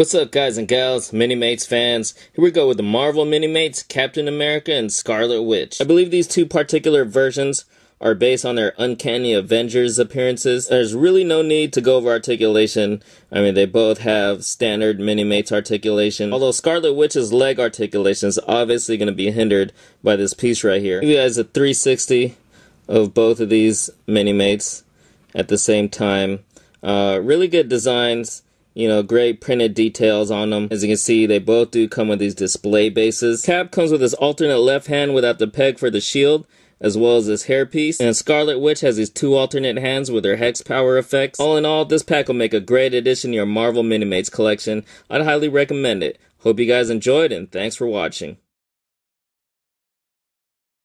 What's up, guys and gals, Minimates fans? Here we go with the Marvel Minimates, Captain America, and Scarlet Witch. I believe these two particular versions are based on their Uncanny Avengers appearances. There's really no need to go over articulation. I mean, they both have standard Minimates articulation. Although Scarlet Witch's leg articulation is obviously going to be hindered by this piece right here. Give you guys a 360 of both of these Minimates at the same time. Uh, really good designs you know, great printed details on them. As you can see, they both do come with these display bases. Cap comes with his alternate left hand without the peg for the shield, as well as this hairpiece. And Scarlet Witch has these two alternate hands with her hex power effects. All in all, this pack will make a great addition to your Marvel Minimates collection. I'd highly recommend it. Hope you guys enjoyed and thanks for watching.